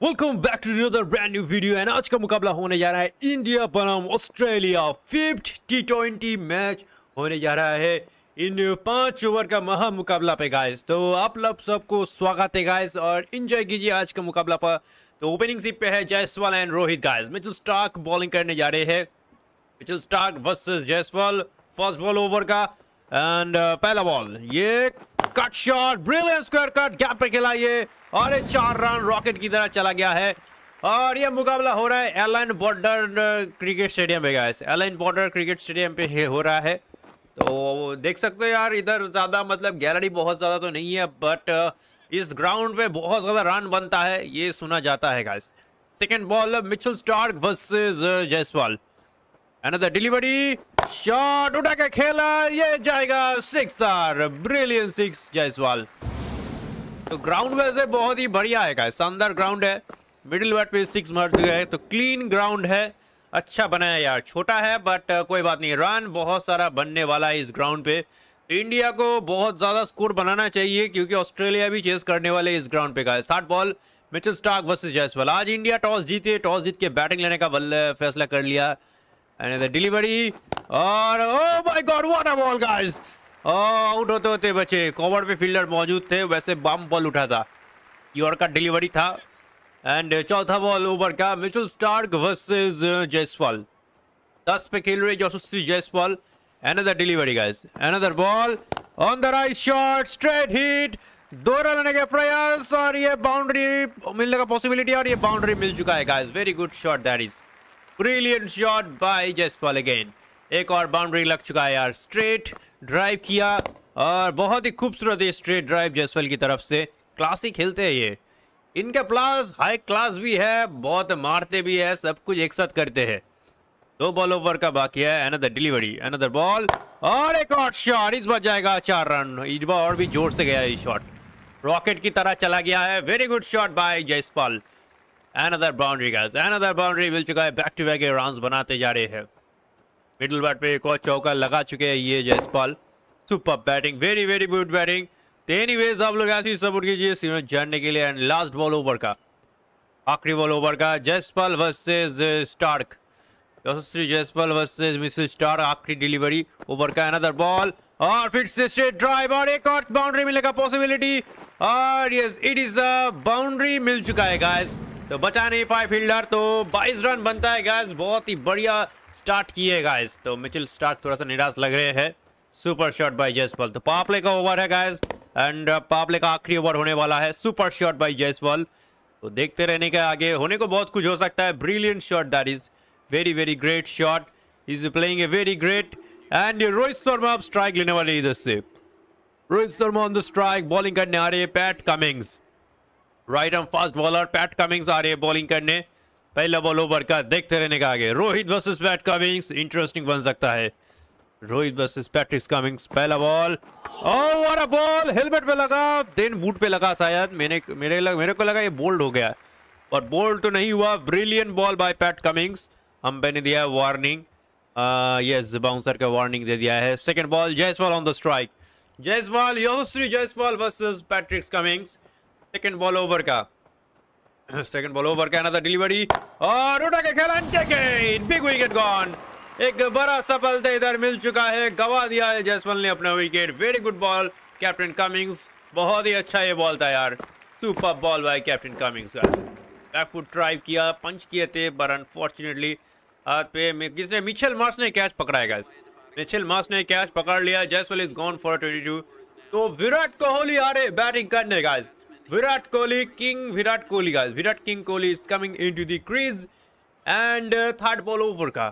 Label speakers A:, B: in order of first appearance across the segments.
A: Welcome back to another brand new video and आज का मुकाबला होने जा रहा है इंडिया बनाम Australia fifth T twenty match होने जा रहा है इन पाँच ओवर का महा मुकाबला पे गाइस तो आप लोग सबको स्वागत है गाइस और एंजॉय कीजिए आज का मुकाबला पर। तो ओपनिंग सीट पे है Jaiswal and Rohit guys Mitchell Starc bowling करने जा रहे हैं। Mitchell Starc versus Jaiswal first ball over का। एंड पहला बॉल ये cut shot brilliant square cut gap पे खेला ये. और ये चार रन रॉकेट की तरह चला गया है. और ये मुकाबला हो रहा है एलाइन बॉर्डर क्रिकेट स्टेडियम पे guys Allan Border cricket stadium पे हो रहा है. तो देख सकते हो यार, इधर ज़्यादा मतलब गैलरी बहुत ज़्यादा तो नहीं है बट इस ग्राउंड पे बहुत ज़्यादा रन बनता है, ये सुना जाता है guys second ball Mitchell Starc versus Jaiswal Another delivery. Shot उठा के खेला, ये जाएगा six or brilliant six Jaiswal. तो ग्राउंड वैसे बहुत ही बढ़िया है शानदार ग्राउंड है। मिडिल बैट पे सिक्स मार दिया है तो क्लीन ग्राउंड है। अच्छा बनाया यार, छोटा है बट कोई बात नहीं रन बहुत सारा बनने वाला है इस ग्राउंड पे। इंडिया को बहुत ज़्यादा स्कोर बनाना चाहिए, क्योंकि ऑस्ट्रेलिया भी चेस करने वाले इस ग्राउंड पे guys third ball Mitchell Starc versus Jaiswal. आज इंडिया टॉस जीते टॉस जीत के बैटिंग लेने का फैसला कर लिया। द डिलीवरी और ओ my God what a ball guys out होते होते बचे कवर पे फील्डर मौजूद थे, वैसे बम बॉल उठा था। योर का डिलीवरी था। एंड चौथा बॉल ओवर का मिचेल स्टार्क वर्सेस जयसवाल दस पे खेल रहे Yashasvi Jaiswal another delivery, guys. Another ball. On the right shot, straight hit. दो रन लेने का प्रयास और ये बाउंड्री मिलने का पॉसिबिलिटी और ये बाउंड्री मिल चुका है guys very good shot that is brilliant shot by Jaiswal again एक और बाउंड्री लग चुका है यार। स्ट्रेट ड्राइव किया और बहुत ही खूबसूरत है स्ट्रेट ड्राइव जयसवाल की तरफ़ से। क्लासिक खेलते हैं ये। इनके प्लास हाई क्लास भी है, बहुत मारते भी है, सब कुछ एक साथ करते हैं। दो बॉल ओवर का बाकी है अनदर डिलीवरी अनदर बॉल और एक और शॉट इस बार जाएगा चार रन। इस बार और भी ज़ोर से गया ये शॉट रॉकेट की तरह चला गया है। Very good shot by Jaiswal another boundary guys another boundary मिल चुका है। बैक टू बैक रन्स बनाते जा रहे हैं। मिडिल बैट पे एक और चौका लगा चुके हैं ये Jaiswal super batting very very good batting anyways आप लोग ऐसे ही सपोर्ट कीजिए सीनो जानने के लिए। एंड लास्ट बॉल ओवर का। आखिरी बॉल ओवर का। Jaiswal versus Starc Yashasvi Jaiswal versus Mitchell Starc आखिरी डिलीवरी ओवर का अनदर बॉल और फिर से स्ट्रेट ड्राइव और एक और बाउंड्री मिलने का पॉसिबिलिटी और yes it is a boundary मिल चुका है गाइस तो बचा नहीं पाए फील्डर तो 22 रन बनता है गाइस बहुत ही बढ़िया स्टार्ट किए गाइस तो मिचिल स्टार्क थोड़ा सा निराश लग रहे हैं। सुपर शॉट बाय जयसवाल तो पापले का ओवर है गाइस एंड पापले का आखिरी ओवर होने वाला है। सुपर शॉट बाय जयसवाल तो देखते रहने के आगे होने को बहुत कुछ हो सकता है। Brilliant shot that is very very great shot is playing a very great and Rohit Sharma अब स्ट्राइक लेने वाले इधर से। Rohit Sharma on the strike bowling करने आ रहे हैं। Pat Cummins right arm fast bowler Pat Cummins आ रहे हैं बॉलिंग करने। पहला बॉल ओवर का देखते रहने का आगे। Rohit versus Pat Cummins interesting बन सकता है। रोहित वर्सेस पैट्रिक्स कमिंग्स पहला ball what a ball helmet पे लगा देन बूट पे लगा शायद। मैंने मेरे लग, मेरे को लगा ये बोल्ड हो गया। और बोल्ड तो नहीं हुआ। Brilliant ball by Pat Cummins Ambe ने दिया वार्निंग यस बाउंसर का वार्निंग दे दिया है। Second ball Jaiswal on the strike Jaiswal Yashasvi Jaiswal versus Patrick's Cummins second ball over का। सेकंड बॉल ओवर का अनदर डिलीवरी और उठा के खेला टेकन बिग विकेट गॉन एक बड़ा सफलता इधर मिल चुका है। गवा दिया है जयसवाल ने अपना wicket very good ball captain Cummins बहुत ही अच्छा ये बॉल था यार। Super ball by captain Cummins guys back foot drive किया पंच किए थे पर अनफॉर्चुनेटली हाथ पे किसने? मिचेल मार्स ने कैच पकड़ा है गाइस मिचेल मार्स ने कैच पकड़ लिया। जयसवाल इज़ गॉन फॉर 22 तो विराट कोहली आ रहे बैटिंग करने Virat Kohli king Virat Kohli guys Virat king Kohli is coming into the crease and third ball over का.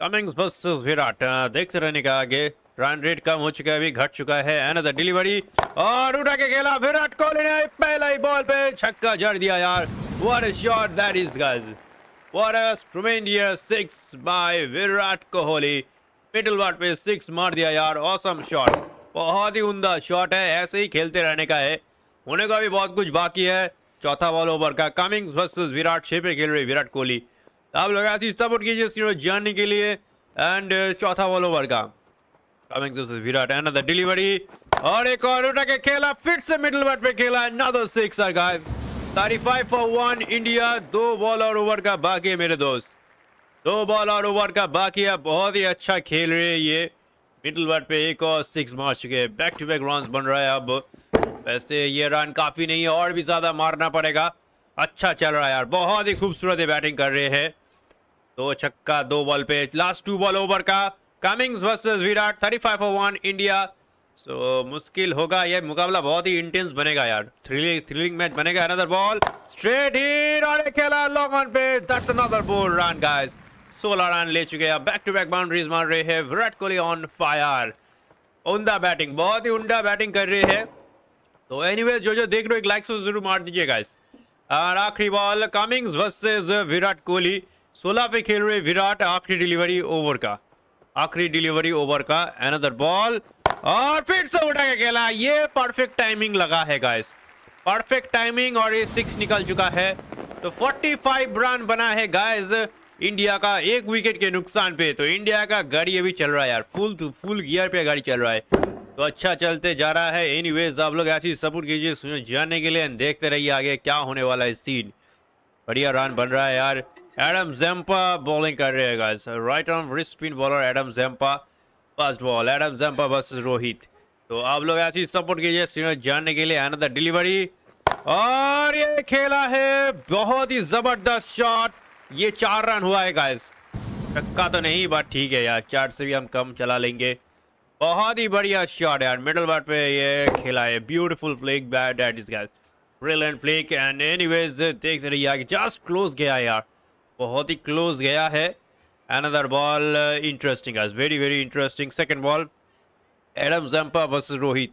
A: Cummins versus Virat. अ, देखते रहने का आगे. रन रेट कम हो चुका है अभी घट चुका है. अनदर डिलीवरी और उठा के खेला विराट कोहली ने पहला ही बॉल पे छक्का जड़ दिया यार. What a shot that is guys what a tremendous six by Virat Kohli. Middle ward पे सिक्स मार दिया यार. ऑसम शॉट बहुत ही उमदा शॉट है. ऐसे ही खेलते रहने का है. होने का भी बहुत कुछ बाकी है। चौथा बॉल ओवर का कमिंग्स वर्सेस विराट छह पे खेल रहे विराट कोहली। आप लोग ऐसी सपोर्ट कीजिए इस जानने के लिए। एंड चौथा बॉल ओवर का Cummins versus Virat another delivery और एक और उठा के खेला, फिर से मिडिल बैट पे खेला, another sixer guys 35 for one India दो बॉल और ओवर का बाकी है मेरे दोस्त। दो बॉल और ओवर का बाकी है, बहुत ही अच्छा खेल रहे हैं ये। मिडल वर्ड पे एक और सिक्स मार चुके हैं बैक टू बैक रन बन रहा है अब। वैसे ये रन काफ़ी नहीं है, और भी ज़्यादा मारना पड़ेगा। अच्छा चल रहा है यार, बहुत ही खूबसूरत बैटिंग कर रहे हैं। दो छक्का, दो बॉल पे लास्ट टू बॉल ओवर का। Cummins versus Virat 35 for one India so मुश्किल होगा, ये मुकाबला बहुत ही इंटेंस बनेगा यार। थ्रिलिंग थ्रिलिंग मैच बनेगा अनदर बॉल स्ट्रेट और खेला लॉन्ग ऑन पे। That's another ball run guys 16 run ले चुके हैं। बैक टू बैक बाउंड्रीज मार रहे हैं। विराट कोहली ऑन फायर उमदा बैटिंग बहुत ही उमदा बैटिंग कर रहे हैं। तो एनीवेज जो जो देख रहे हो, एक लाइक ज़रूर मार दीजिए गाइस और आखिरी ball Cummins versus Virat Kohli. 16 पे खेल रहे विराट, आखिरी डिलीवरी ओवर का। आखिरी डिलीवरी ओवर का। अनदर बॉल और फिर से उठा के खेला। ये परफेक्ट टाइमिंग लगा है गाइस परफेक्ट टाइमिंग और ये सिक्स निकल चुका है। तो 45 रन बना है गाइस इंडिया का एक विकेट के नुकसान पे तो इंडिया का गाड़ी अभी चल रहा है यार। फुल टू फुल गियर पे गाड़ी चल रहा है। तो अच्छा चलते जा रहा है। एनीवेज आप लोग ऐसी सपोर्ट कीजिए जानने के लिए देखते रहिए आगे क्या होने वाला है सीन बढ़िया रन बन रहा है यार। एडम जैम्पा बॉलिंग कर रहे हैं right arm wrist spin bowler Adam Zampa first ball Adam Zampa बस रोहित तो आप लोग ऐसी सपोर्ट कीजिए जानने के लिए। अनदर डिलीवरी और ये खेला है, बहुत ही ज़बरदस्त शॉट ये चार रन हुआ है गाइस टक्का तो नहीं बट ठीक है यार। चार से भी हम कम चला लेंगे। बहुत ही बढ़िया शॉट यार। मिडल बैट पे ये खेला है। Beautiful flick bat that is guys brilliant flick and anyways देख रही है जस्ट क्लोज गया यार। बहुत ही क्लोज गया है। Another ball interesting guys very very interesting second ball Adam Zampa versus Rohit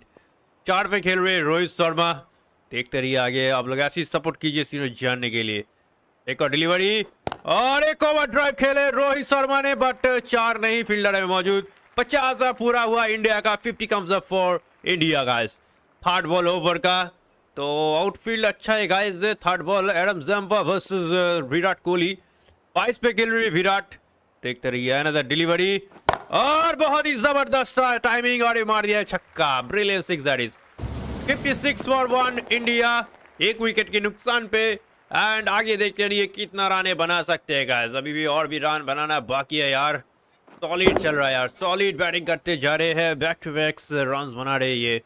A: चार पे खेल रहे रोहित शर्मा। देखते रहिए आगे। आप लोग ऐसी सपोर्ट कीजिए सीनो जानने के लिए। एक और डिलीवरी और एक ओवर ड्राइव खेले रोहित शर्मा ने बट चार नहीं, फील्डर में मौजूद। पचास पूरा हुआ इंडिया का fifty comes up for India guys third ball over का तो आउटफील्ड अच्छा है guys third ball Adam Zampa versus Virat Kohli बाईस पे खेल रही विराट देखते रहिए अनदर डिलीवरी और बहुत ही ज़बरदस्त टाइमिंग और मार दिया छक्का। Brilliant six that is 56 for one India एक विकेट के नुकसान पे एंड आगे देखते रहिए कितना रन बना सकते हैं गाइस अभी भी और भी रन बनाना बाकी है यार। सॉलिड चल रहा है यार। सॉलिड बैटिंग करते जा रहे हैं। बैक टू बैक्स रन बना रहे ये।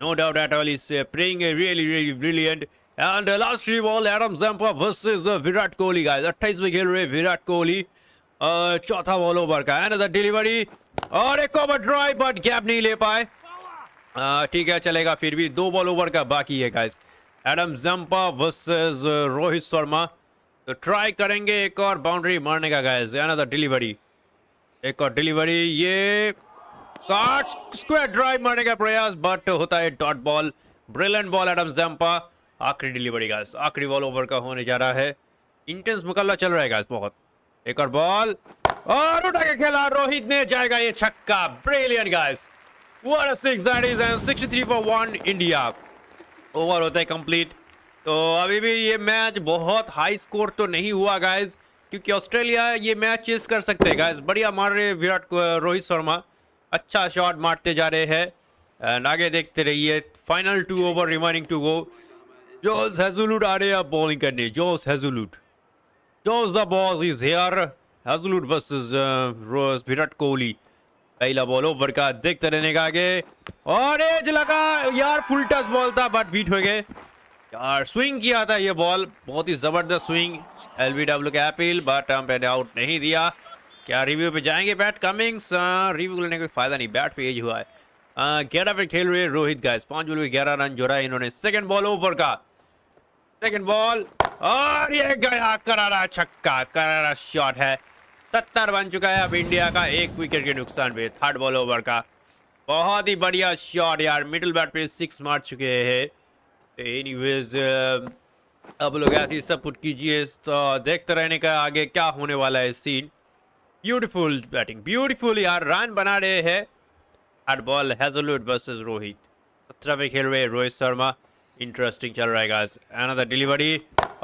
A: No doubt at all is playing really really brilliant and last three ball Adam Zampa versus Virat Kohli guys 28 में खेल रहे विराट कोहली uh, चौथा बॉल ओवर का। एंड डिलीवरी और एक ओवर ड्राइव बट गैप नहीं ले पाए। Uh, ठीक है चलेगा फिर भी। दो बॉल ओवर का बाकी है guys Adam Zampa versus Rohit Sharma. तो ट्राई करेंगे एक और बाउंड्री मारने का गाइस एंड डिलीवरी एक और डिलीवरी ये काट स्क्वायर ड्राइव मारने का प्रयास बट होता है dot ball brilliant ball Adam Zampa. आखिरी डिलीवरी गाइस आखिरी बॉल ओवर का होने जा रहा है। इंटेंस मुकाबला चल रहा है गाइस बहुत। एक और बॉल और उठा के खेला रोहित ने, जाएगा ये छक्का। Brilliant guys what a six, that is, and 63 for one India over होता है कंप्लीट तो अभी भी ये मैच बहुत हाई स्कोर तो नहीं हुआ गाइज़ क्योंकि ऑस्ट्रेलिया ये मैच चेस कर सकते हैं गाइस बढ़िया मार रहे विराट रोहित शर्मा। अच्छा शॉट मारते जा रहे हैं। एंड आगे देखते रहिए। Final two over remaining to go Josh Hazlewood आ रहे हैं बॉलिंग करने Josh Hazlewood Josh the ball is here Hazlewood versus Virat Kohli पहला बॉल ओवर का देखते रहने का आगे। और एज लगा। यार फुल टच बॉल था बट बीट हो गए। यार स्विंग किया था ये बॉल बहुत ही ज़बरदस्त स्विंग एलबीडब्ल्यू के अपील बट हम पे आउट नहीं दिया। क्या रिव्यू पे जाएँगे बैट कमिंग्स रिव्यू लेने का फ़ायदा नहीं। बैट पे एज हुआ है। ग्यारह पे खेल रहे रोहित गाइस पाँच बॉल ग्यारह रन जोड़ा इन्होंने। सेकंड बॉल ओवर का। सेकंड बॉल और ये गया, करारा छक्का, करारा शॉट है। सत्तर बन चुका है अब इंडिया का एक विकेट के नुकसान पे थर्ड बॉल ओवर का। बहुत ही बढ़िया शॉट यार मिडिल बैट पे सिक्स मार चुके हैं। एनीवेज अब लोग ऐसी सपोर्ट कीजिए तो देखते रहने का आगे क्या होने वाला है सीन ब्यूटीफुल बैटिंग ब्यूटीफुल यार रन बना रहे हैं। हर बॉल हैजलवुड वर्सेस रोहित सत्रह पे खेल रहे रोहित शर्मा इंटरेस्टिंग चल रहा है गाइस अनदर डिलीवरी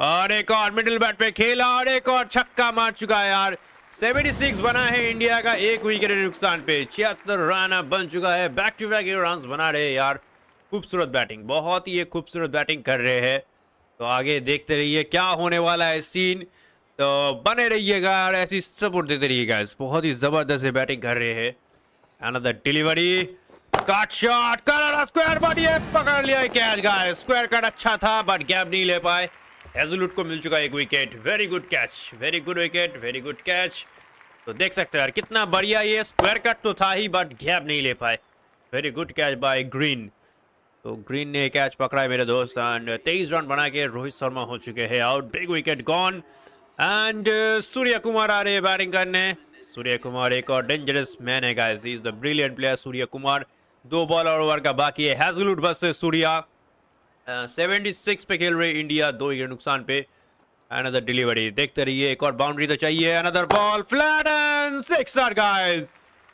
A: और एक और मिडिल बैट पे खेला, और एक और छक्का मार चुका है यार। 76 बना है इंडिया का एक विकेट नुकसान पे। छिहत्तर रन बन चुका है। बैक टू बैक रन बना रहे यार। खूबसूरत बैटिंग बहुत ही खूबसूरत बैटिंग कर रहे हैं। तो आगे देखते रहिए क्या होने वाला है सीन तो बने रहिएगा और ऐसी सपोर्ट देते रहिएगा बहुत ही ज़बरदस्त बैटिंग कर रहे हैं। डिलीवरी कट शॉट कर स्क्वायर पकड़ लिया कैच गाइस स्क्वायर कट अच्छा था बट गैप नहीं ले पाए। हेजलुट को मिल चुका एक wicket very good catch very good wicket very good catch तो देख सकते हो यार, कितना बढ़िया ये स्क्वायर कट तो था ही बट गैप नहीं ले पाए. Very good catch by Green तो ग्रीन ने कैच पकड़ा है मेरे दोस्त एंड तेईस रन बना के रोहित शर्मा हो चुके हैं out big wicket gone and Surya Kumar आ रहे हैं बैटिंग करने. सूर्य कुमार एक और डेंजरस मैन है ब्रिलियंट प्लेयर सूर्य कुमार दो बॉल और ओवर का बाकी है. हैजलुड बस सूर्या सेवेंटी सिक्स पे खेल रहे इंडिया, दो विकेट नुकसान पे। अनदर डिलीवरी देखते रहिए, एक और बाउंड्री तो चाहिए another ball flat and six guys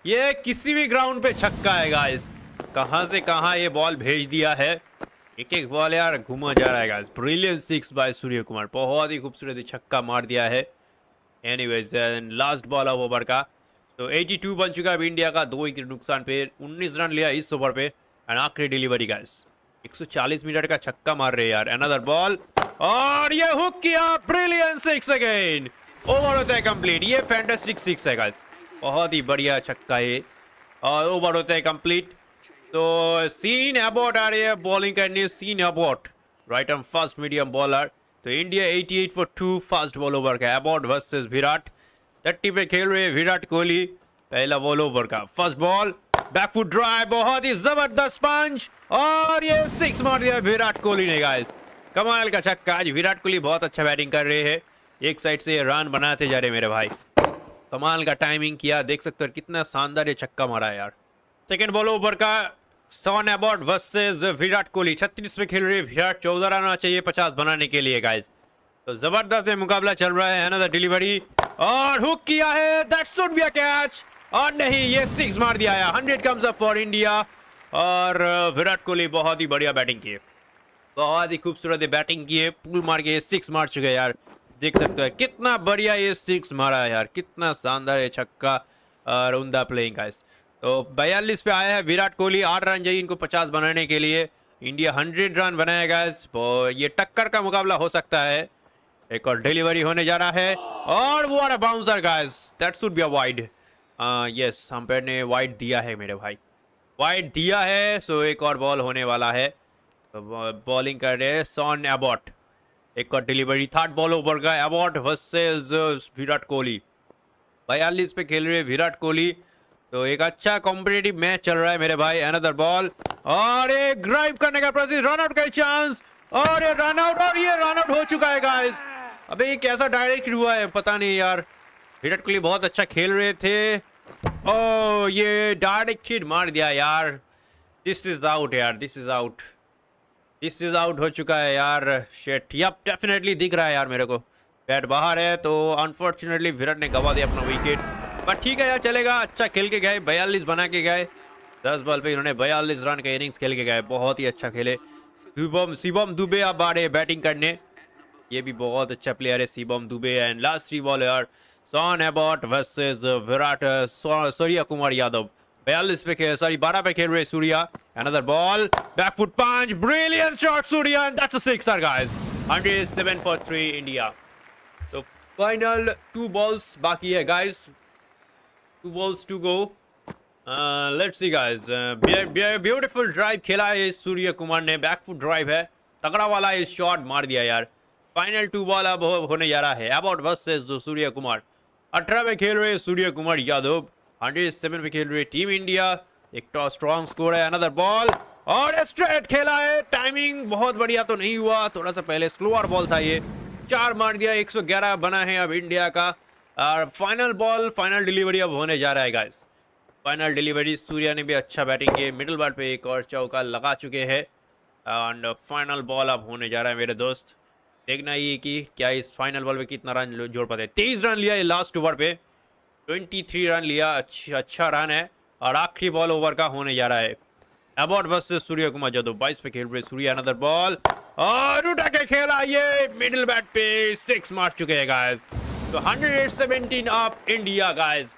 A: ये किसी भी ग्राउंड पे छक्का है गाइस कहाँ से कहाँ ये बॉल भेज दिया है? एक एक बॉल यार घुमा जा रहा है guys brilliant six by Surya Kumar बहुत ही खूबसूरत छक्का मार दिया है। Anyways last ball of over का। तो 82 बन चुका है इंडिया का, दो विकेट नुकसान पे 19 रन लिया इस ओवर पे एंड आखिरी डिलीवरी गाइस 140 मीटर का छक्का मार रहे यार अनदर बॉल और ये हुक किया ब्रिलियंट सिक्स अगेन ओवर होता है कंप्लीट ये फैंटास्टिक सिक्स है गाइस बहुत ही बढ़िया छक्का है। और ओवर होता है कंप्लीट तो सीन अबॉट आ रही है बॉलिंग करनी Sean Abbott right arm fast medium bowler तो India 88 for two first ball over का। Abbott versus Virat. टट्टी पे खेल रहे विराट कोहली। पहला बॉल ओवर का। फ़र्स्ट बॉल बैकफुट ड्राइव बहुत ही ज़बरदस्त पंच और ये सिक्स मार दिया विराट कोहली ने गाइस कमाल का छक्का। आज विराट कोहली बहुत अच्छा बैटिंग कर रहे हैं। एक साइड से रन बनाते जा रहे मेरे भाई। कमाल का टाइमिंग किया। देख सकते हो कितना शानदार ये छक्का मारा यार। सेकेंड बॉल ओवर का Sean Abbott versus Virat Kohli. छत्तीस में खेल रहे विराट, चौदह रन आना चाहिए पचास बनाने के लिए गाइस तो ज़बरदस्त मुकाबला चल रहा है। डिलीवरी और हुक किया है। That should be a catch और नहीं, ये सिक्स मार दिया है। Hundred comes up for India और विराट कोहली बहुत ही बढ़िया बैटिंग की बहुत ही खूबसूरत बैटिंग की है पुल मार के सिक्स मार चुके यार। देख सकते हो कितना बढ़िया ये सिक्स मारा है यार। कितना शानदार है छक्का और उमदा प्लेइंग गाइस तो बयालीस पे आया है विराट कोहली, आठ रन चाहिए इनको पचास बनाने के लिए। इंडिया हंड्रेड रन बनाएगा तो ये टक्कर का मुकाबला हो सकता है। एक और डिलीवरी होने जा रहा है। और वो आ रहा bouncer guys that should be a wide yes umpire ने वाइट दिया है मेरे भाई। वाइड दिया है सो एक और बॉल होने वाला है। तो बॉलिंग कर रहे हैं सॉन एबॉट एक और डिलीवरी थर्ड बॉल ओवर का एबॉट वर्सेज विराट कोहली। बयालीस पे खेल रहे विराट कोहली। तो एक अच्छा कॉम्पिटेटिव मैच चल रहा है मेरे भाई। अनदर बॉल और एक ड्राइव करने का प्रोसेस रन आउट का चांस और ये रन आउट और ये रन आउट हो चुका है गाइस अबे ये कैसा डायरेक्ट हुआ है, पता नहीं यार। विराट कोहली बहुत अच्छा खेल रहे थे। ओ ये डायरेक्ट हिट मार दिया यार। दिस इज़ आउट यार this is out this is out हो चुका है यार। शेट यप डेफिनेटली दिख रहा है यार मेरे को। बैट बाहर है तो अनफॉर्चुनेटली विराट ने गवा दिया अपना विकेट बट ठीक है यार, चलेगा। अच्छा खेल के गए, बयालीस बना के गए। दस बॉल पे इन्होंने बयालीस रन का इनिंग्स खेल के गए। बहुत ही अच्छा खेले। शिवम शिवम दुबे आप आ रहे बैटिंग करने। ये भी बहुत अच्छा प्लेयर है, Shivam Dube and last three ball यार। Sean Abbott versus Virat Surya Kumar Yadav बयालीस पे सॉरी बारह पे खेल रहे Surya another ball back foot punch brilliant shot Surya and that's a sixer guys 107 for 3 India तो final two balls बाकी है guys to go. Uh, let's see guys. Uh, beautiful drive खेला है सूर्य कुमार ने बैकफुट ड्राइव है तगड़ा वाला इस शॉट मार दिया यार फाइनल टू बॉल अब होने जा रहा है अबाउट बस सूर्य कुमार अठारह में खेल रहे सूर्य कुमार यादव हंड्रेड सेवन में खेल रहे टीम इंडिया, एक तो स्ट्रॉन्ग स्कोर है अनदर बॉल और स्ट्रेट खेला है टाइमिंग बहुत बढ़िया तो नहीं हुआ, थोड़ा सा पहले स्लोअर बॉल था ये। चार मार दिया 111 बना है अब इंडिया का। और फाइनल बॉल फाइनल डिलीवरी अब होने जा रहा है गाइस फाइनल डिलीवरी सूर्या ने भी अच्छा बैटिंग की मिडिल बॉल पे एक और चौका लगा चुके हैं। एंड फाइनल बॉल अब होने जा रहा है मेरे दोस्त। देखना ये कि क्या इस फाइनल बॉल पे कितना रन जोड़ पाते हैं। तेईस रन लिया ये लास्ट ओवर पे। ट्वेंटी थ्री रन लिया। अच्छा अच्छा रन है और आखिरी बॉल ओवर का होने जा रहा है। अबाउट बस सूर्य कुमार जादव बाईस पे खेल रहे सूर्य अनदर बॉल और उठा के खेला ये मिडिल बैट पे। सिक्स मार चुके हैं गाइस तो 117 ऑफ़ इंडिया गाइस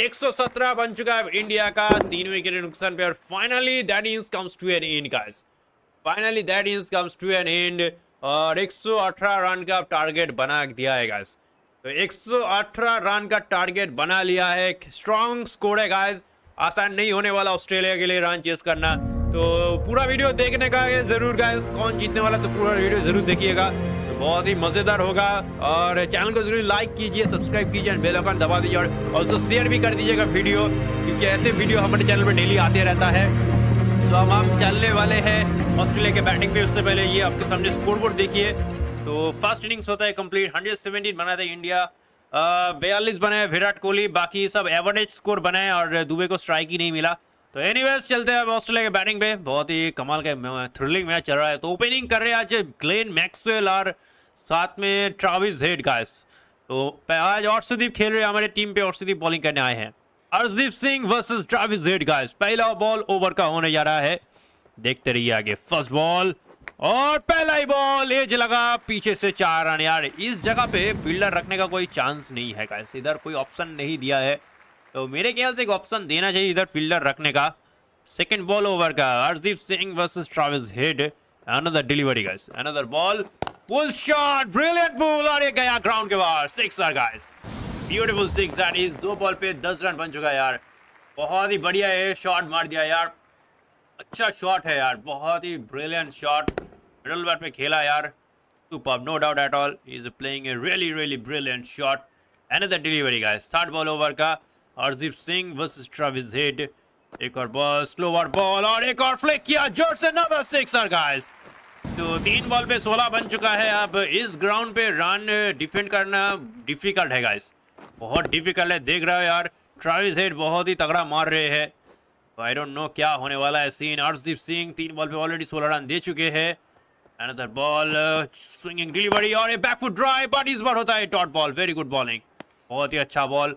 A: 117 बन चुका है इंडिया का। तीन विकेट नुकसान पे और finally that is comes to an end guys finally that is comes to an end और 118 रन का टारगेट बना दिया है गाइस तो 118 रन का टारगेट बना लिया है। स्ट्रॉन्ग स्कोर है गाइस आसान नहीं होने वाला ऑस्ट्रेलिया के लिए रन चेस करना। तो पूरा वीडियो देखने का है ज़रूर गाइस कौन जीतने वाला तो पूरा वीडियो ज़रूर देखिएगा। तो बहुत ही मज़ेदार होगा। और चैनल को ज़रूर लाइक कीजिए सब्सक्राइब कीजिए बेल आइकन दबा दीजिए, और ऑल्सो शेयर भी कर दीजिएगा वीडियो, क्योंकि ऐसे वीडियो हमारे चैनल पर डेली आते रहता है। तो हम हम चलने वाले हैं। ऑस्ट्रेलिया के बैटिंग पे उससे पहले ये आपके सामने स्कोर बोर्ड देखिए। तो फ़र्स्ट इनिंग्स होता है कंप्लीट 117 बनाया था इंडिया। बयालीस बनाए विराट कोहली, बाकी सब एवरेज स्कोर बनाए और दुबे को स्ट्राइक ही नहीं मिला। तो एनीवेज चलते हैं ऑस्ट्रेलिया के बैटिंग पे। बहुत ही कमाल का थ्रिलिंग मैच चल रहा है। तो ओपनिंग कर रहे हैं आज ग्लेन मैक्सवेल और साथ में ट्राविस हेड गाइस तो आज अर्शदीप खेल रहे हैं, हमारे टीम पे अर्शदीप बॉलिंग करने आए हैं। Arshdeep Singh versus Travis Head guys पहला बॉल ओवर का होने जा रहा है। देखते रहिए आगे फ़र्स्ट बॉल। और पहला ही बॉल, एज लगा, पीछे से चार रन। यार, इस जगह पे फील्डर रखने का कोई चांस नहीं है, गाइस। इधर कोई ऑप्शन नहीं दिया है। तो मेरे ख्याल से एक ऑप्शन देना चाहिए इधर फील्डर रखने का। सेकंड बॉल ओवर का, Hardeep Singh versus Travis Head another delivery guys another ball pull shot brilliant pull और ये गया ग्राउंड के बाहर। Six are guys beautiful six that is दो बॉल पे दस रन बन चुका है यार। बहुत ही बढ़िया है शॉट मार दिया यार। अच्छा शॉट है यार, बहुत ही ब्रिलियंट शॉट मिडल बैट में खेला यार super no doubt at all is playing a really really brilliant shot another delivery guys third ball over का। Hardeep Singh versus Travis Head एक और बॉल स्लोवर बॉल और एक और फ्लिक किया, ज़ोर से नंबर सिक्सर गाइस तो तीन बॉल पे 16 बन चुका है। अब इस ग्राउंड पे रन डिफेंड करना डिफ़िकल्ट है गाइस बहुत डिफ़िकल्ट है, देख रहे हो यार। ट्रेविस हेड बहुत ही तगड़ा मार रहे हैं। आई डोंट नो क्या होने वाला है सीन अर्शदीप सिंह तीन बॉल पे ऑलरेडी सोलह रन दे चुके हैं। अनदर बॉल स्विंगिंग डिलीवरी और बैक फुट ड्राइव इस बार होता है dot ball very good bowling बहुत ही अच्छा बॉल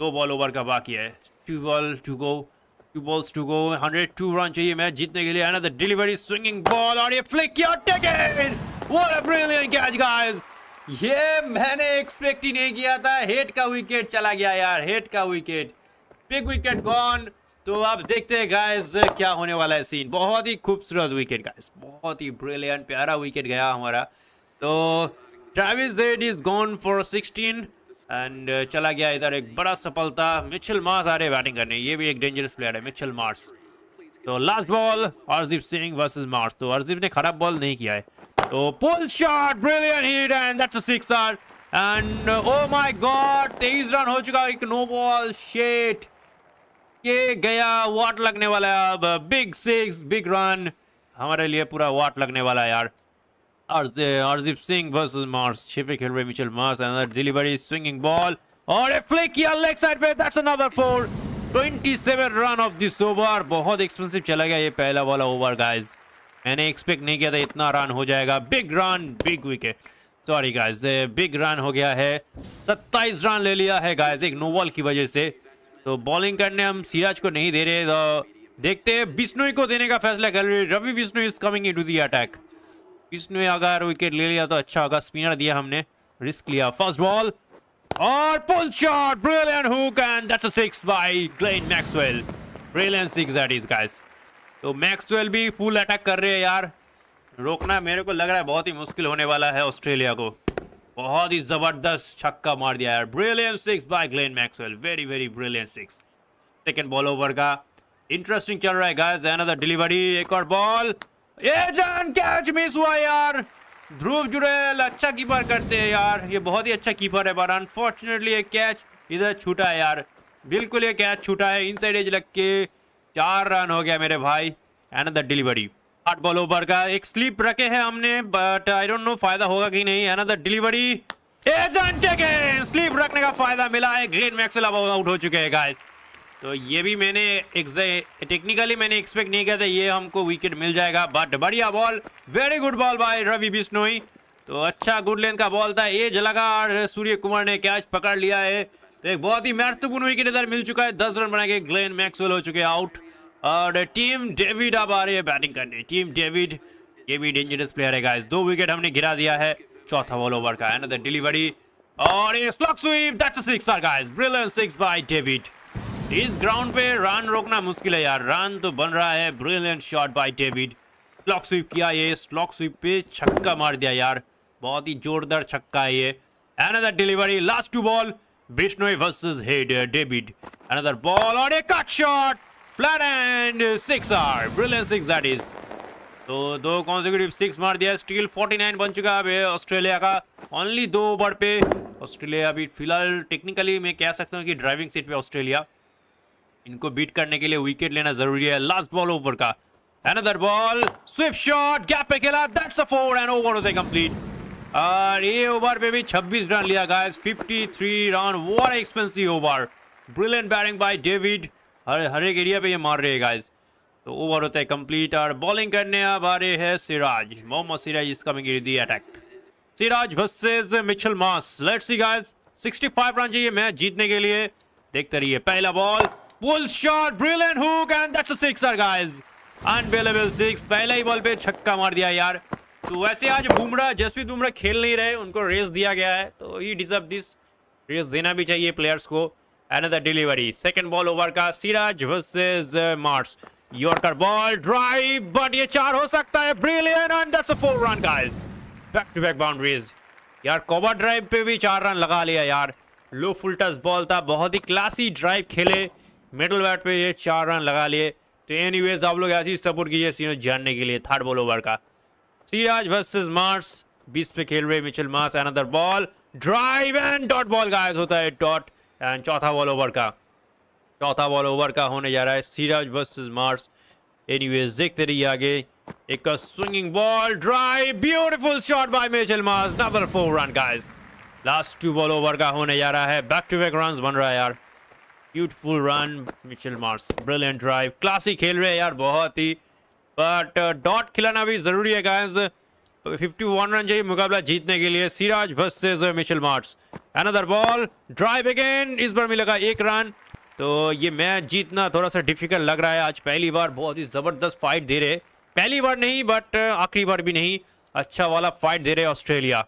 A: दो बॉल ओवर का बाकी है। Two ball to go two balls to go hundred two run चाहिए मैच जीतने के लिए। अनदर डिलीवरी स्विंगिंग बॉल और ये फ्लिक किया taken what a brilliant catch guys ये मैंने एक्सपेक्ट ही नहीं किया था। हेड का विकेट चला गया यार। हेड का विकेट बिग विकेट गॉन तो आप देखते हैं गाइस क्या होने वाला है सीन बहुत ही खूबसूरत विकेट गाइस बहुत ही ब्रिलियंट प्यारा विकेट गया हमारा। तो Travis Head is gone for 16 and चला गया इधर एक बड़ा सफलता मिचल मार्स आ रहे बैटिंग करने। ये भी एक डेंजरस प्लेयर है मिचल मार्स तो last ball Hardeep Singh versus Marsh तो हरदीप ने खराब बॉल नहीं किया है। तो pull shot brilliant hit and that's a sixer and oh my god 23 run हो चुका एक नो बॉल शेट ये गया वाट लगने वाला है अब। बिग सिक्स बिग रन हमारे लिए पूरा वाट लगने वाला है यार। अर्जिप सिंह वर्सेस मार्स छिपे खेल रहे Mitchell Marsh another delivery swinging ball और ए फ्लिक किया लेग साइड पे that's another four 27 run off this over बहुत एक्सपेंसिव चला गया ये पहला वाला ओवर गाइस मैंने एक्सपेक्ट नहीं किया था इतना रन हो जाएगा। Big run big wicket sorry guys big run हो गया है। 27 रन ले लिया है गाइस एक नोबॉल की वजह से। तो बॉलिंग करने हम सिराज को नहीं दे रहे तो देखते हैं बिश्नोई को देने का फैसला कर रहे Ravi Bishnoi is coming into the attack Bishnoi अगर विकेट ले लिया तो अच्छा होगा स्पिनर दिया हमने रिस्क लिया। फ़र्स्ट बॉल और pull shot brilliant hook and that's a six by Glenn Maxwell brilliant six that is guys तो मैक्सवेल भी फुल अटैक कर रहे हैं यार। रोकना मेरे को लग रहा है बहुत ही मुश्किल होने वाला है ऑस्ट्रेलिया को। बहुत ही ज़बरदस्त छक्का मार दिया यार brilliant six by Glenn Maxwell very very brilliant six second ball over का। इंटरेस्टिंग चल रहा है गाइस अनदर डिलीवरी एक और बॉल ये जान कैच मिस हुआ यार। ध्रुव जुड़ेल अच्छा कीपर करते हैं यार। ये बहुत ही अच्छा कीपर है पर अनफॉर्चुनेटली ये कैच इधर छूटा है यार। बिल्कुल ये कैच छूटा है। इनसाइड एज लग के चार रन हो गया मेरे भाई। अनदर डिलीवरी आठ बॉल ओवर का एक स्लीप रखे हैं हमने बट आई डोंट नो फ़ायदा होगा कि नहीं। है अनदर डिलीवरी स्लीप रखने का फ़ायदा मिला है। ग्लेन मैक्सवेल अब आउट हो चुके हैं गाइस तो ये भी मैंने टेक्निकली मैंने एक्सपेक्ट नहीं किया था, ये हमको विकेट मिल जाएगा। बट बढ़िया ball very good ball by Ravi Bishnoi तो अच्छा गुड लेंथ का बॉल था। एज लगा और सूर्य कुमार ने कैच पकड़ लिया है। तो एक बहुत ही महत्वपूर्ण विकेट इधर मिल चुका है। दस रन बना के ग्लेन मैक्सवेल हो चुके आउट और टीम डेविड अब आ रही है बैटिंग करने। टीम डेविड ये भी डेंजरस प्लेयर है गाइस दो विकेट हमने गिरा दिया है चौथा बॉल ओवर का अनदर डिलीवरी और ये slog sweep that's a sixer guys brilliant six by David इस ग्राउंड पे रन रोकना मुश्किल है यार। रन तो बन रहा है। Brilliant shot by David slog sweep किया ये। स्लॉक स्वीप पे छक्का मार दिया यार। बहुत ही जोरदार छक्का है ये। Another delivery, last two ball. Bishnoi versus Hayder, David. Another ball on a cut shot. Flat and six R. Brilliant six that is. तो दो कॉन्सिक्यूटिव सिक्स मार दिया। स्टील 49 बन चुका है ऑस्ट्रेलिया का। ओनली दो ओवर पे। ऑस्ट्रेलिया अभी फ़िलहाल टेक्निकली मैं कह सकता हूँ कि ड्राइविंग सीट पे ऑस्ट्रेलिया इनको बीट करने के लिए विकेट लेना ज़रूरी है। लास्ट बॉल ओवर का। Another ball swift shot gap पे खेला। That's a four and over होते कंप्लीट और ये ओवर पे भी 26 रन लिया guys 53 run what expensive over brilliant batting by David हर हर एक एरिया पे ये मार रहे गाइस तो ओवर होता है कंप्लीट और बॉलिंग करने अब आ रहे हैं Siraj. Mohammed Siraj is coming in the attack Siraj versus Mitchell Marsh. Let's see guys 65 run चाहिए मैच जीतने के लिए. देखते रहिए पहला ball pull shot brilliant hook and that's a sixer guys unbelievable six पहला ही बॉल पे छक्का मार दिया यार. तो वैसे आज बुमराह, जसप्रीत बुमराह खेल नहीं रहे, उनको रेस दिया गया है. तो ही डिजर्व दिस रेस देना भी चाहिए प्लेयर्स को. Another delivery second ball over का Siraj versus Marsh yorker ball drive but ये चार हो सकता है। Brilliant and that's a four run guys back to back boundaries यार कवर ड्राइव पे भी चार रन लगा लिया यार। लो फुल टच बॉल था, बहुत ही क्लासी ड्राइव खेले। मिडल बैट पे ये चार रन लगा लिए। तो एनीवेज आप लोग ऐसी सपोर्ट कीजिए सीनो जानने के लिए थर्ड बॉल ओवर का। Siraj versus Mars. 20 पे खेल रहे Mitchell Marsh another ball drive and dot ball गायब होता है डॉट एंड चौथा बॉल ओवर का। चौथा बॉल ओवर का होने जा रहा है सिराज वर्सेस मार्स एनीवेज देखते रहिए आगे। एक swinging ball drive beautiful shot by Mitchell Marsh another four run guys last two ball over का होने जा रहा है। बैक टू बैक रन्स बन रहा है यार। Beautiful run Mitchell Marsh brilliant drive classic खेल रहे हैं यार बहुत ही। बट डॉट uh, खिलाना भी ज़रूरी है गाइस 51 रन चाहिए मुकाबला जीतने के लिए। Siraj versus Mitchell Marsh another ball drive again इस बार मिलेगा एक रन। तो ये मैच जीतना थोड़ा सा डिफ़िकल्ट लग रहा है। आज पहली बार बहुत ही ज़बरदस्त फाइट दे रहे। पहली बार नहीं बट uh, आखिरी बार भी नहीं। अच्छा वाला फाइट दे रहे Australia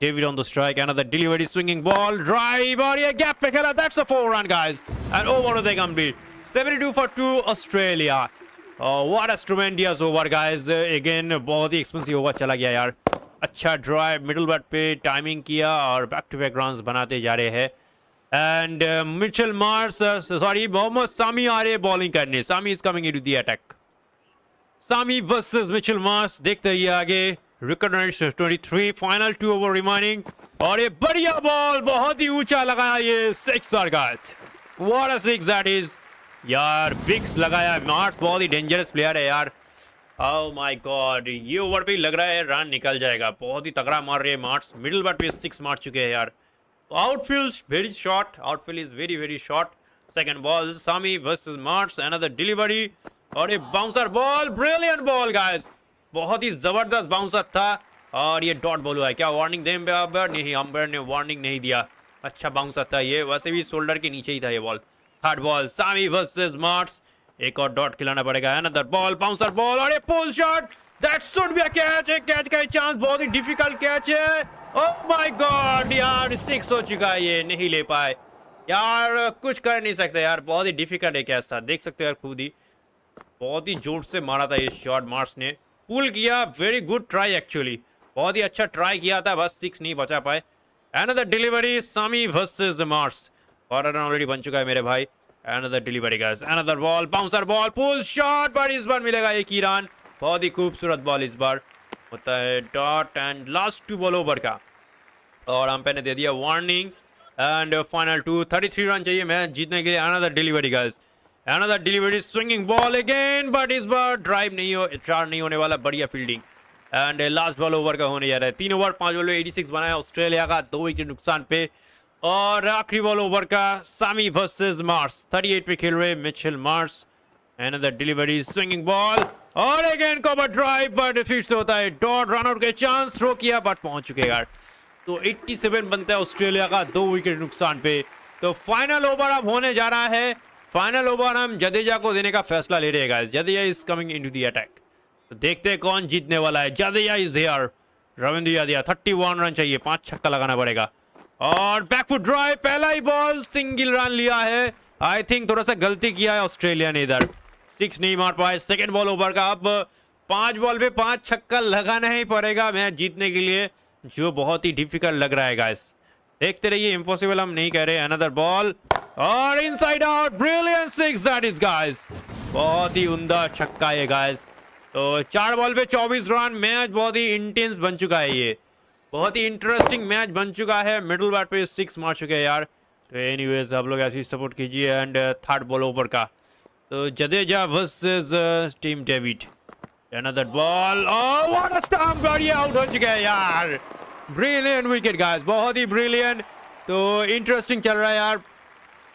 A: David on the strike, another delivery swinging ball, drive, और ये gap पे खेला, that's a four run guys, and over to the complete, 72 for 2 Australia. What tremendous over guys again बहुत ही एक्सपेंसिव ओवर चला गया यार। अच्छा ड्राइव मिडल बैट पे टाइमिंग किया और बैक टू बैक रन्स बनाते जा रहे हैं। And Mitchell Marsh sorry Mohammed Shami आ रहे बॉलिंग करने। Shami is coming into the attack Shami versus Mitchell Marsh देखते ही आगे। Record 23 final two over remaining और ये बढ़िया बॉल बहुत ही ऊँचा लगाया ये सिक्स और guys what a six that is यार बिक्स लगाया मार्स बहुत ही डेंजरस प्लेयर है यार। ओ माय गॉड ये ओवर पे लग रहा है रन निकल जाएगा। बहुत ही तगड़ा मार रहे हैं मार्स मिडिल बट पे सिक्स मार चुके हैं यार। Outfield very short outfield is very very short second ball Shami versus Marsh another delivery और ये bouncer ball brilliant ball guys बहुत ही ज़बरदस्त बाउंसर था। और ये डॉट बॉल हुआ है। क्या वार्निंग दें? नहीं अंपायर ने वार्निंग नहीं दिया। अच्छा बाउंसर था ये। वैसे भी शोल्डर के नीचे ही था ये ball third ball Shami versus Marsh एक और डॉट खिलाना पड़ेगा अनदर बॉल बाउंसर बॉल और pull shot that should be a catch है कैच का चांस बहुत ही डिफ़िकल्ट कैच है. ओह माय गॉड यार सिक्स हो चुका है, ये नहीं ले पाए. यार, कुछ कर नहीं सकते यार, बहुत ही डिफ़िकल्ट है कैच था देख सकते हो यार खुद ही. बहुत ही ज़ोर से मारा था ये शॉट मार्स ने. पुल किया वेरी गुड ट्राई एक्चुअली बहुत ही अच्छा ट्राई किया था, बस सिक्स नहीं बचा पाए. Another delivery Shami versus Marsh run already बन चुका है मेरे भाई. Delivery guys another ball bouncer ball pull shot पर इस बार मिलेगा एक ही रन बहुत ही खूबसूरत बॉल इस बार। होता है dot and last two ball over का। और हम ने दे दिया warning and final two thirty three run चाहिए मैच जीतने के लिए। Another delivery guys another delivery swinging ball again but इस बार ड्राइव नहीं हो चार नहीं होने वाला, बढ़िया fielding and last ball over का होने जा रहा है। तीन ओवर पाँच बॉल एटी सिक्स बनाया। ऑस्ट्रेलिया का दो विकेट नुकसान पे। और आखिरी बॉल ओवर का सामी वर्सेस मार्स 38 पे खेल रहे Mitchell Marsh another delivery swinging ball और अगेन कवर ड्राइव फिर से होता है. डॉट रन आउट के चांस थ्रो किया बट पहुँच चुके यार. तो 87 बनता है ऑस्ट्रेलिया का, दो विकेट नुकसान पे. तो फाइनल ओवर अब होने जा रहा है. फाइनल ओवर हम जडेजा को देने का फैसला ले रहे हैं Jadeja is coming into the attack तो देखते हैं कौन जीतने वाला है. Jadeja is here Ravindra Yadav 31 run चाहिए, पाँच छक्का लगाना पड़ेगा. और बैकफुट ड्राइव पहला ही बॉल सिंगल रन लिया है। आई थिंक थोड़ा सा गलती किया है ऑस्ट्रेलिया ने इधर। सिक्स नहीं मार पाए सेकेंड बॉल ओवर का। अब पाँच बॉल पे पाँच छक्का लगाना ही पड़ेगा मैच जीतने के लिए, जो बहुत ही डिफ़िकल्ट लग रहा है गाइस देखते रहिए इम्पॉसिबल हम नहीं कह रहे अनदर बॉल और inside out brilliant six that is guys बहुत ही उमदा छक्का है गाइस तो चार बॉल पे 24 रन मैच बहुत ही इंटेंस बन चुका है ये। बहुत ही इंटरेस्टिंग मैच बन चुका है। मिडल बैट पे सिक्स मार चुके हैं यार। तो एनीवेज आप लोग ऐसे ही सपोर्ट कीजिए एंड थर्ड बॉल ओवर का। तो Jadeja versus Tim David another ball oh what a stump गाड़ी आउट हो चुके हैं यार। ब्रिलियंट विकेट गाइस बहुत ही ब्रिलियंट तो इंटरेस्टिंग चल रहा है यार।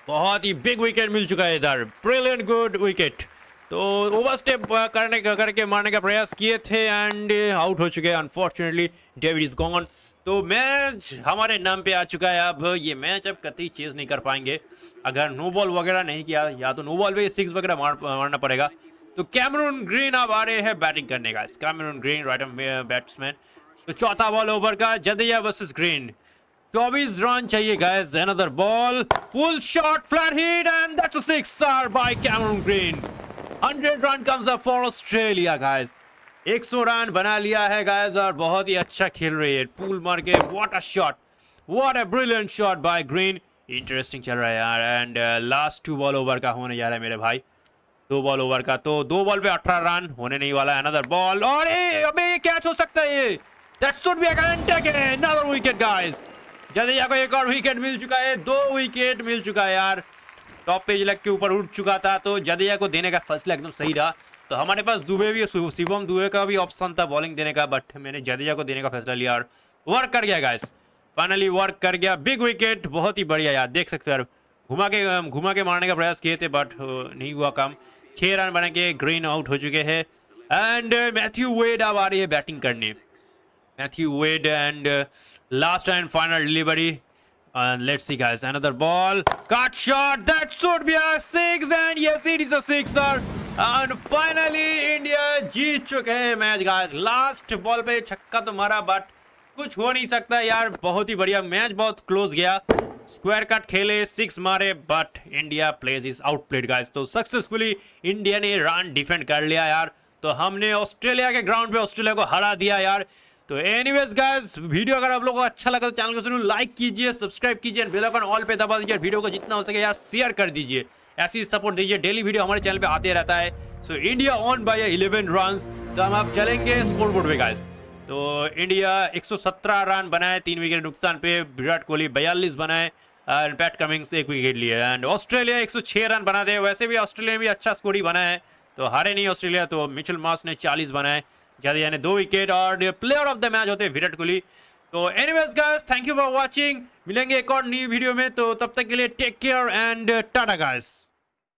A: बहुत ही बिग विकेट मिल चुका है इधर। ब्रिलियंट गुड विकेट तो ओवर स्टेप करने का करके मारने का प्रयास किए थे एंड आउट हो चुके हैं। अनफॉर्चुनेटली डेविड इज़ गॉन तो मैच हमारे नाम पे आ चुका है। अब ये मैच अब कतई चेज नहीं कर पाएँगे। अगर नो बॉल वगैरह नहीं किया, या तो नो बॉल पे सिक्स वगैरह मार मारना पड़ेगा। तो कैमरून ग्रीन अब आ रहे हैं बैटिंग करने का। कैमरून ग्रीन राइट बैट्समैन तो चौथा बॉल ओवर का जदैया वर्सेस ग्रीन 24 रन चाहिए, guys. Another ball. Pull shot, flat hit, and that's a sixer by Cameron Green. 100 run comes up for Australia, guys. 100 run बना लिया है guys और बहुत ही अच्छा खेल रही है। पूल मार के what a shot what a brilliant shot by Green interesting चल रहा है यार। And last two ball over का होने जा रहा है मेरे भाई। दो बॉल ओवर का। तो दो बॉल पे 18 रन होने नहीं वाला है। अनदर बॉल और ए अबे, ये कैच हो सकता है ये। That should be another wicket guys Jadeja को एक और विकेट मिल चुका है। दो विकेट मिल चुका है यार। टॉप पेज लग के ऊपर उठ चुका था तो जदेजा को देने का फैसला एकदम सही रहा। तो हमारे पास दुबे भी शिवम दुबे का भी ऑप्शन था बॉलिंग देने का बट मैंने जदेजा को देने का फैसला लिया और वर्क कर गया गाइस फाइनली वर्क कर गया बिग विकेट बहुत ही बढ़िया यार, देख सकते हो यार। घुमा के घुमा के मारने का प्रयास किए थे बट नहीं हुआ काम। छः रन बना के ग्रीन आउट हो चुके हैं। एंड मैथ्यू वेड अब आ रही है बैटिंग करने। Matthew Wade and last and final delivery And let's see, guys. Another ball. Cut shot. That should be a six. And yes, it is a sixer. And finally, India जीत चुके हैं match guys last ball पे छक्का तो मारा but कुछ हो नहीं सकता यार बहुत ही बढ़िया मैच बहुत क्लोज गया स्क्वायर कट खेले सिक्स मारे but India plays is out played guys तो सक्सेसफुली इंडिया ने रन डिफेंड कर लिया यार तो हमने ऑस्ट्रेलिया के ग्राउंड पे ऑस्ट्रेलिया को हरा दिया यार तो एनीवेज गाइस वीडियो अगर आप लोगों को अच्छा लगा तो चैनल को ज़रूर लाइक कीजिए सब्सक्राइब कीजिए बेल आइकन ऑल पे दबा दीजिए वीडियो को जितना हो सके यार शेयर कर दीजिए। ऐसी सपोर्ट दीजिए। डेली वीडियो हमारे चैनल पे आते रहता है। So India won by 11 runs तो हम आप चलेंगे स्कोर बोर्ड पे गाइस तो इंडिया 117 रन बनाए, तीन विकेट नुकसान पे। विराट कोहली बयालीस बनाए एंड पैट कमिंग्स एक विकेट लिए। एंड ऑस्ट्रेलिया 106 रन बना दे वैसे भी ऑस्ट्रेलिया भी अच्छा स्कोर ही बना है। तो हारे नहीं ऑस्ट्रेलिया तो मिचल मास ने 40 बनाए। जादे यानी दो विकेट और प्लेयर ऑफ़ द मैच होते हैं विराट कोहली। तो anyways guys thank you for watching मिलेंगे एक और न्यू वीडियो में तो तब तक के लिए take care and tata guys